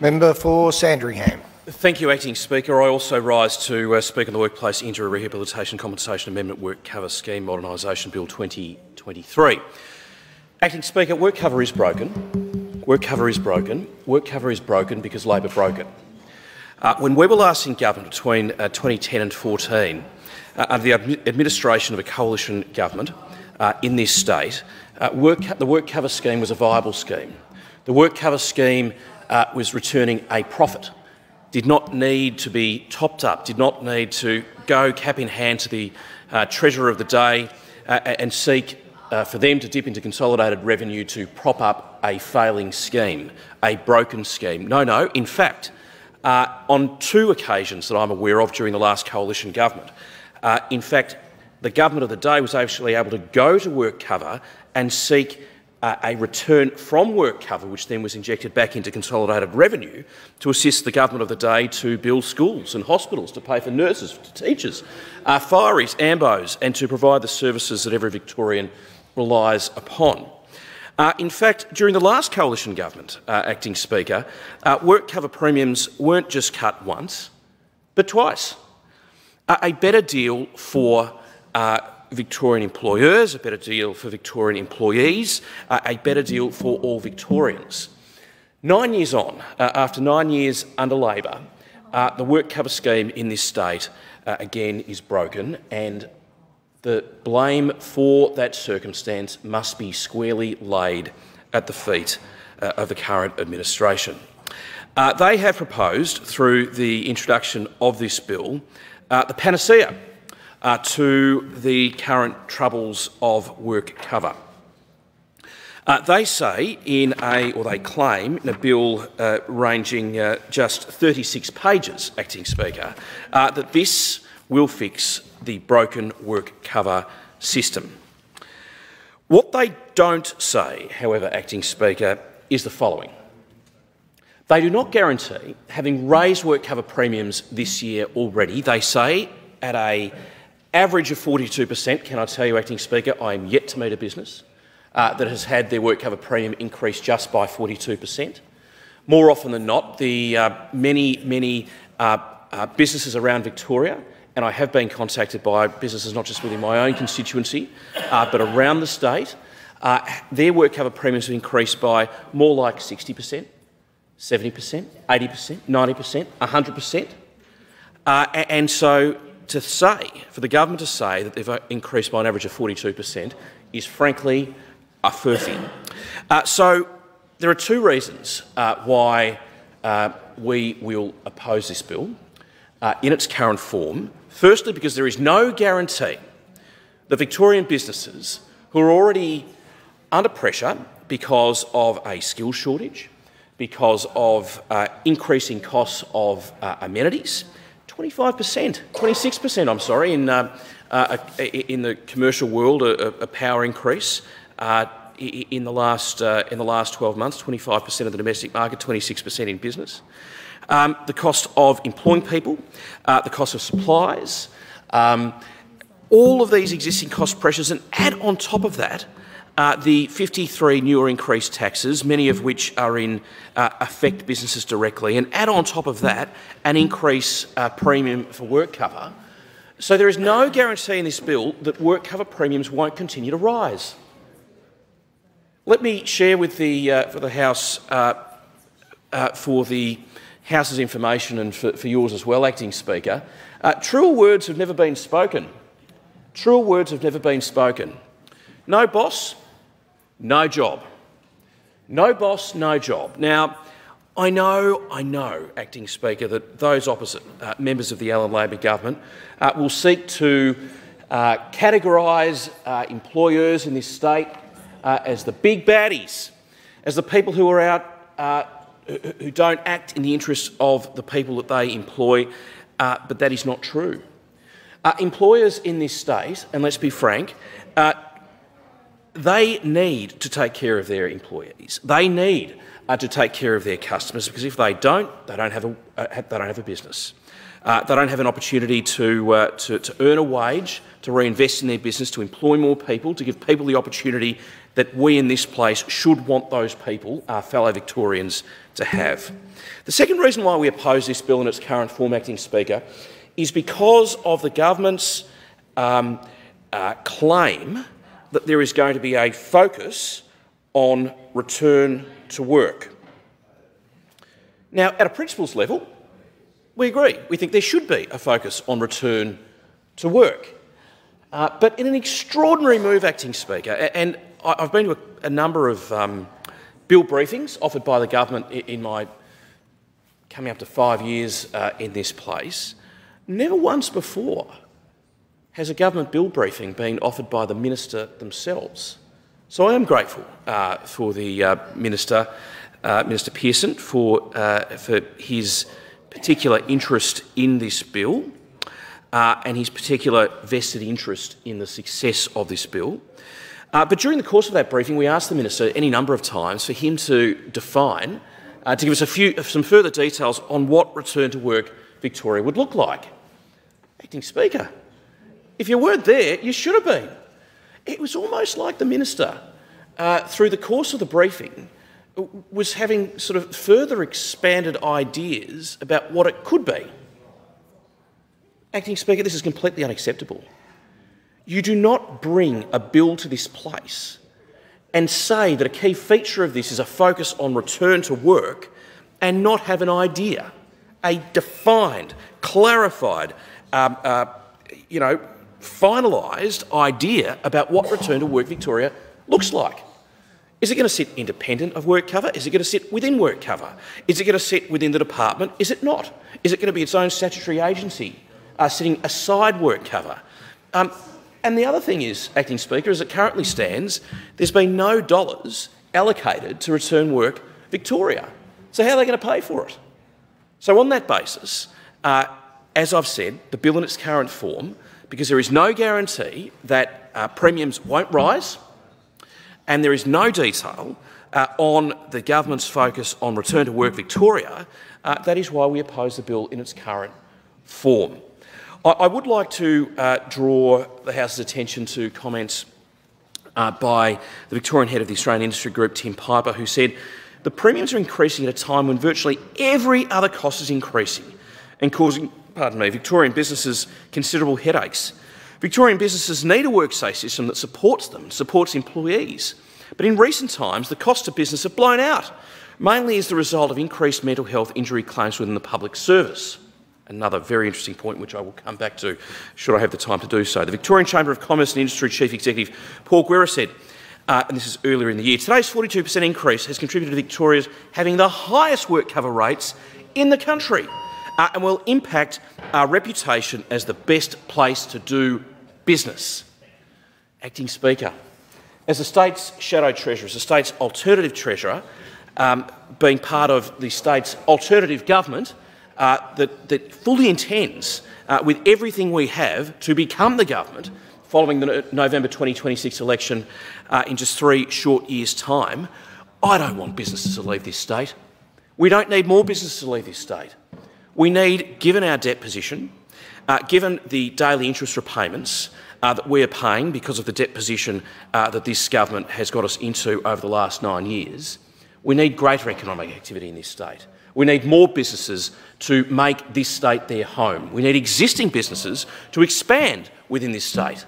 Member for Sandringham. Thank you, Acting Speaker. I also rise to uh, speak on the Workplace Injury Rehabilitation Compensation Amendment Work Cover Scheme Modernisation Bill 2023. Acting Speaker, work cover is broken. Work cover is broken. Work cover is broken because Labor broke it. Uh, when we were last in government between uh, 2010 and 14, uh, under the administration of a coalition government uh, in this state, uh, work, the work cover scheme was a viable scheme. The work cover scheme uh, was returning a profit did not need to be topped up, did not need to go cap in hand to the uh, Treasurer of the day uh, and seek uh, for them to dip into consolidated revenue to prop up a failing scheme, a broken scheme. No, no. In fact, uh, on two occasions that I'm aware of during the last coalition government, uh, in fact, the government of the day was actually able to go to work cover and seek uh, a return from work cover, which then was injected back into consolidated revenue to assist the government of the day to build schools and hospitals, to pay for nurses, for teachers, uh, fireys, ambos, and to provide the services that every Victorian relies upon. Uh, in fact, during the last coalition government, uh, acting speaker, uh, work cover premiums weren't just cut once, but twice. a better deal for uh, Victorian employers, a better deal for Victorian employees, uh, a better deal for all Victorians. Nine years on, uh, after nine years under Labor, uh, the work cover scheme in this state uh, again is broken and the blame for that circumstance must be squarely laid at the feet uh, of the current administration. Uh, they have proposed, through the introduction of this bill, the panacea uh, to the current troubles of work cover. Uh, they say in a, or they claim in a bill uh, ranging uh, just 36 pages, Acting Speaker, uh, that this will fix the broken work cover system. What they don't say, however, Acting Speaker, is the following. They do not guarantee, having raised work cover premiums this year already, they say at a average of 42%, can I tell you, Acting Speaker, I am yet to meet a business uh, that has had their work cover premium increase just by 42%. More often than not, the uh, many, many uh, uh, businesses around Victoria, and I have been contacted by businesses not just within my own constituency, uh, but around the state, uh, their work cover premiums have increased by more like 60%, 70%, 80%, 90%, 100%. and so to say, for the government to say that they've increased by an average of 42% is frankly a furphy. Uh, so there are two reasons uh, why uh, we will oppose this bill uh, in its current form. Firstly, because there is no guarantee that Victorian businesses who are already under pressure because of a skills shortage, because of uh, increasing costs of uh, amenities, 25%, 26%, I'm sorry, in, uh, uh, in the commercial world, a, a power increase. Uh, in the last uh, in the last 12 months, 25% of the domestic market, 26% in business. Um, the cost of employing people, uh, the cost of supplies, um, all of these existing cost pressures, and add on top of that uh, the 53 new or increased taxes, many of which are in uh, affect businesses directly, and add on top of that an increase uh, premium for work cover. So there is no guarantee in this bill that work cover premiums won't continue to rise. Let me share with the, uh, for the House, uh, uh, for the House's information and for, for, yours as well, Acting Speaker, truer words have never been spoken. Truer words have never been spoken. No boss, no job. No boss, no job. Now, I know, I know, Acting Speaker, that those opposite uh, members of the Allan Labor government uh, will seek to uh, categorise uh, employers in this state uh, as the big baddies, as the people who are out, uh, who don't act in the interests of the people that they employ, but that is not true. employers in this state, and let's be frank, they need to take care of their employees. They need uh, to take care of their customers because if they don't, they don't have a, uh, they don't have a business. Uh, they don't have an opportunity to, uh, to, to, earn a wage, to reinvest in their business, to employ more people, to give people the opportunity that we in this place should want those people, our fellow Victorians, to have. The second reason why we oppose this bill in its current form, Acting Speaker, is because of the government's um, uh, claim that there is going to be a focus on return to work. Now, at a principles level, we agree. We think there should be a focus on return to work. Uh, but in an extraordinary move, Acting Speaker, and I've been to a, number of um, bill briefings offered by the government in my coming up to five years uh, in this place, never once before has a government bill briefing been offered by the minister themselves. So I am grateful uh, for the uh, minister, uh, Minister Pearson, for, uh, for his particular interest in this bill uh, and his particular vested interest in the success of this bill. Uh, but during the course of that briefing, we asked the minister any number of times for him to define, to give us a few, some further details on what return to work Victoria would look like. Acting Speaker, if you weren't there, you should have been. It was almost like the minister, uh, through the course of the briefing, was having sort of further expanded ideas about what it could be. Acting Speaker, this is completely unacceptable. You do not bring a bill to this place and say that a key feature of this is a focus on return to work and not have an idea, a defined, clarified, um, uh, you know, finalised idea about what return to work Victoria looks like. Is it going to sit independent of work cover? Is it going to sit within work cover? Is it going to sit within the department? Is it not? Is it going to be its own statutory agency uh, sitting aside work cover? Um, and the other thing is, Acting Speaker, as it currently stands, there's been no dollars allocated to return work Victoria. So how are they going to pay for it? So on that basis, uh, as I've said, the bill in its current form because there is no guarantee that uh, premiums won't rise and there is no detail uh, on the government's focus on return to work Victoria. Uh, that is why we oppose the bill in its current form. I, I would like to uh, draw the House's attention to comments uh, by the Victorian head of the Australian Industry Group, Tim Piper, who said the premiums are increasing at a time when virtually every other cost is increasing and causing pardon me, Victorian businesses considerable headaches. Victorian businesses need a worksafe system that supports them, supports employees. But in recent times, the costs of business have blown out, mainly as the result of increased mental health injury claims within the public service. Another very interesting point, which I will come back to should I have the time to do so. The Victorian Chamber of Commerce and Industry Chief Executive Paul Guerra said, uh, and this is earlier in the year, today's 42% increase has contributed to Victoria's having the highest work cover rates in the country uh, and will impact our reputation as the best place to do business. Acting Speaker, as the state's shadow treasurer, as the state's alternative treasurer, um, being part of the state's alternative government uh, that, that, fully intends, uh, with everything we have, to become the government following the November 2026 election uh, in just three short years' time, I don't want businesses to leave this state. We don't need more businesses to leave this state. We need, given our debt position, uh, given the daily interest repayments uh, that we are paying because of the debt position uh, that this government has got us into over the last nine years, we need greater economic activity in this state. We need more businesses to make this state their home. We need existing businesses to expand within this state.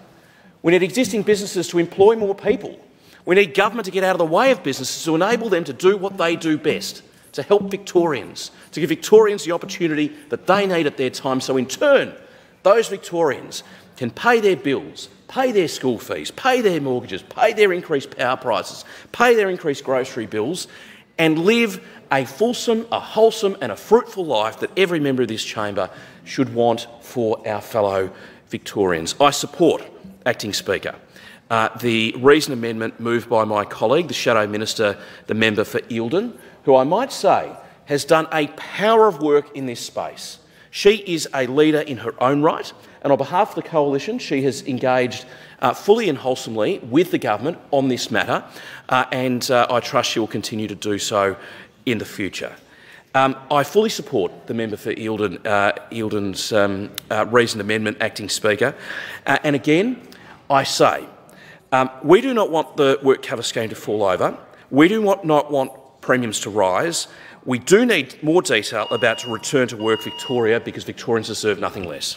We need existing businesses to employ more people. We need government to get out of the way of businesses to enable them to do what they do best, to help Victorians, to give Victorians the opportunity that they need at their time, so in turn, those Victorians can pay their bills, pay their school fees, pay their mortgages, pay their increased power prices, pay their increased grocery bills, and live a fulsome, a wholesome, and a fruitful life that every member of this chamber should want for our fellow Victorians. I support, Acting Speaker, uh, the reason amendment moved by my colleague, the Shadow Minister, the member for Eildon, who I might say has done a power of work in this space. She is a leader in her own right, and on behalf of the Coalition, she has engaged uh, fully and wholesomely with the government on this matter, uh, and uh, I trust she will continue to do so in the future. Um, I fully support the member for Eildon, uh, Eildon's um, uh, reasoned amendment, acting Speaker, and again, I say Um, we do not want the work cover scheme to fall over. We do not want premiums to rise. We do need more detail about to return to work Victoria because Victorians deserve nothing less.